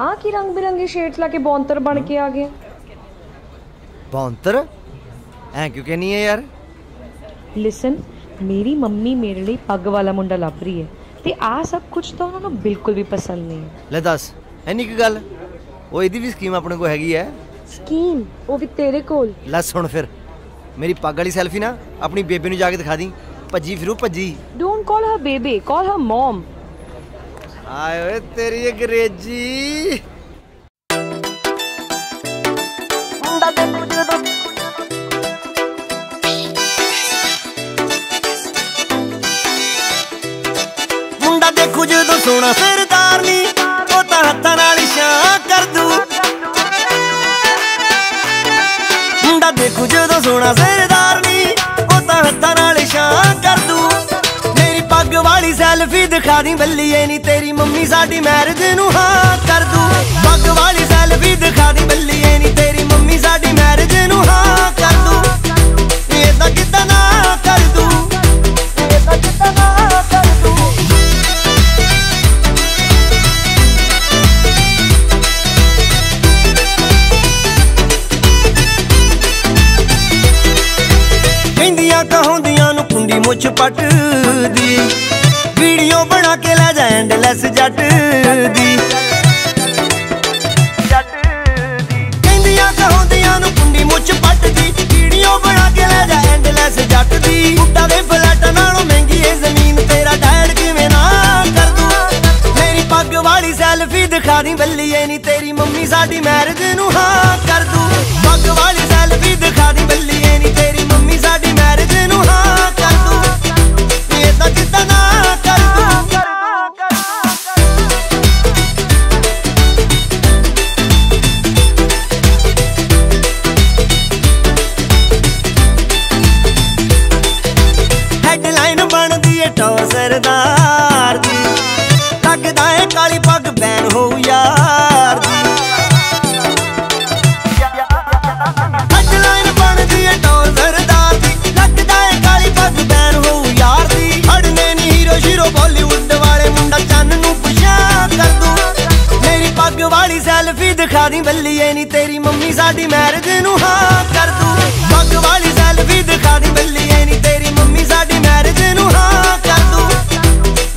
ਆ ਕੀ ਰੰਗ ਬਿਰੰਗੇ ਸ਼ੇਡਸ ਲਾ ਕੇ ਬੌਂਤਰ ਬਣ ਕੇ ਆ ਗਏ? ਬੌਂਤਰ? ਐ ਕਿਉਂ ਕਹਿੰਨੀ ਹੈ ਯਾਰ? ਲਿਸਨ ਮੇਰੀ ਮੰਮੀ ਮੇਰੇ ਲਈ ਪੱਗ ਵਾਲਾ ਮੁੰਡਾ ਲੱਭ ਰਹੀ ਹੈ ਤੇ ਆ ਸਭ ਕੁਝ ਤਾਂ ਉਹਨਾਂ ਨੂੰ ਬਿਲਕੁਲ ਵੀ ਪਸੰਦ ਨਹੀਂ ਹੈ ਲੈ ਦੱਸ ਐਨੀ ਕੀ ਗੱਲ? ਉਹ ਇਹਦੀ ਵੀ ਸਕੀਮ ਆਪਣੇ ਕੋਲ ਹੈਗੀ ਹੈ ਸਕੀਮ ਉਹ ਵੀ ਤੇਰੇ ਕੋਲ? ਲੈ ਸੁਣ ਫਿਰ ਮੇਰੀ ਪੱਗ ਵਾਲੀ ਸੈਲਫੀ ਨਾ ਆਪਣੀ ਬੇਬੇ ਨੂੰ ਜਾ ਕੇ ਦਿਖਾ ਦੀ। ਭੱਜੀ ਫਿਰੂ ਭੱਜੀ। ਡੋਨਟ ਕਾਲ ਹਰ ਬੇਬੀ ਕਾਲ ਹਰ ਮਮ ਆਏ ਓਏ ਤੇਰੀ ਅੰਗਰੇਜ਼ੀ। ਮੁੰਡਾ ਦੇਖੂ ਜਦੋਂ ਸੋਹਣਾ ਸਰਦਾਰ ਨੀ ਉਹ ਤਾਂ ਹੱਥਾਂ ਨਾਲ ਇਸ਼ਾਰਾ ਕਰ ਦੂ। ਮੁੰਡਾ ਦੇਖੂ ਜਦੋਂ ਸੋਹਣਾ ਸਰਦਾਰ ਨੀ ਉਹ ਤਾਂ ਹੱਥਾਂ ਨਾਲ ਇਸ਼ਾਰਾ ਵਾਲੀ ਸੈਲਫੀ ਦਿਖਾ ਦੀ ਬੱਲੀਏ ਨੀ ਤੇਰੀ ਮੰਮੀ ਸਾਡੀ ਮੈਰਿਜ ਨੂੰ ਹਾਂ ਕਰ ਦੂ। ਪੱਗ ਵਾਲੀ ਸੈਲਫੀ ਦਿਖਾ ਦੀ ਬੱਲੀਏ ਨੀ ਤੇਰੀ ਮੰਮੀ ਸਾਡੀ ਮੈਰਿਜ ਨੂੰ ਹਾਂ ਕਰ ਦੂ। ਇਹ ਤਾਂ ਕਿਦਾਂ ਨਾ ਕਰ ਦੂ। ਇਹ ਤਾਂ ਕਿਦਾਂ ਨਾ ਕਰ ਦੂ। ਕਹਿੰਦੀਆਂ ਕਹਾਉਂਦੀਆਂ ਨੂੰ ਕੁੰਡੀ ਮੁੱਛ ਪੱਟਦੀ। ਵੀਡੀਓ ਬਣਾ ਕੇ ਲੈ ਜਾ ਐਂਡਲੈਸ ਜੱਟ ਦੀ। ਕਹਿੰਦੀਆਂ ਕਹਾਉਂਦੀਆਂ ਨੂੰ ਕੁੰਡੀ ਮੁੱਛ ਪੱਟਦੀ ਵੀਡੀਓ ਬਣਾ ਕੇ ਲੈ ਜਾ ਐਂਡਲੈਸ ਜੱਟ ਦੀ। ਬੁੱਟਾ ਦੇ ਫਲੈਟ ਨਾਲੋਂ ਮਹਿੰਗੀ ਏ ਜ਼ਮੀਨ, ਤੇਰਾ ਡੈਡ ਕਿਵੇਂ ਨਾ ਕਰ ਦੂ। ਮੇਰੀ ਪੱਗ ਵਾਲੀ ਸੈਲਫੀ ਦਿਖਾ ਦੀ ਬੱਲੀਏ ਨੀ ਤੇਰੀ ਮੰਮੀ ਸਾਡੀ ਮੈਰਿਜ ਨੂੰ ਹਾਂ ਕਰ ਦੂ। ਪੱਗ ਵਾਲੀ ਸੈਲਫੀ ਦਿਖਾ ਦੀ ਬੱਲੀਏ ਨੀ ਦਿਖਾ ਦੀ ਬੱਲੀਏ ਨੀ ਤੇਰੀ ਮੰਮੀ ਸਾਡੀ ਮੈਰਿਜ ਨੂੰ, ਹਾਂ ਕਰ ਦੂ। ਪੱਗ ਵਾਲੀ ਸੈਲਫੀ ਦਿਖਾ ਦੀ ਬੱਲੀਏ ਨੀ ਤੇਰੀ ਮੰਮੀ ਸਾਡੀ ਮੈਰਿਜ ਨੂੰ, ਹਾਂ ਕਰ ਦੂ।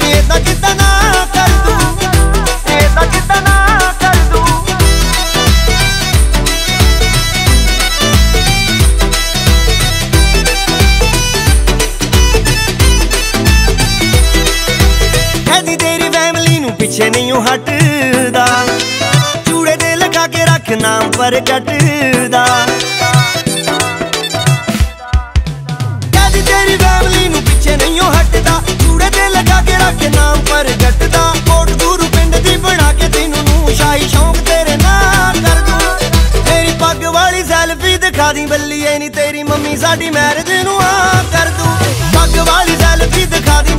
ਇਹ ਤਾਂ ਕਿਦਾਂ ਨਾ ਕਰ ਦੂ। ਇਹ ਤਾਂ ਕਿਦਾਂ ਨਾ ਕਰ ਦੂ। ਕਹਿੰਦੀ ਤੇਰੀ ਫੈਮਿਲੀ ਨੂੰ ਪਿੱਛੇ ਨਹੀਂ ਉਹ ਹਟਦਾ ਲਗਾ ਨਾਮ ਪਰ ਕੱਟਦਾ ਤੇਰੀ ਫੈਮਿਲੀ ਨੂੰ ਪਿੱਛੇ ਨਹੀਂ ਉਹ ਹਟਦਾ ਚੂੜੇ ਤੇ ਲਗਾ ਕੇ ਰੱਖ ਨਾਮ ਪਰ ਕੋਟ ਗੁਰੂ ਪਿੰਡ ਦੀ ਬਣਾ ਕੇ ਤੈਨੂੰ ਨੂੰ ਸ਼ਾਹੀ ਸ਼ੌਂਕ ਤੇਰੇ ਨਾਲ ਕਰ ਦੂੰ। ਤੇਰੀ ਪੱਗ ਵਾਲੀ ਸੈਲਫੀ ਦਿਖਾ ਦੀ ਬੱਲੀਏ ਨੀ ਤੇਰੀ ਮੰਮੀ ਸਾਡੀ ਮੈਰਿਜ ਨੂੰ ਆ ਕਰ ਦੂੰ। ਪੱਗ ਵਾਲੀ ਸੈਲਫੀ ਦਿਖਾ ਦੀ